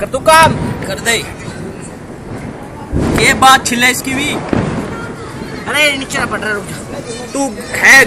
कर तू काम। कर दे। के बात छिल्ला इसकी भी। अरे नीचे ना पड़ रहा रुक जा। तू है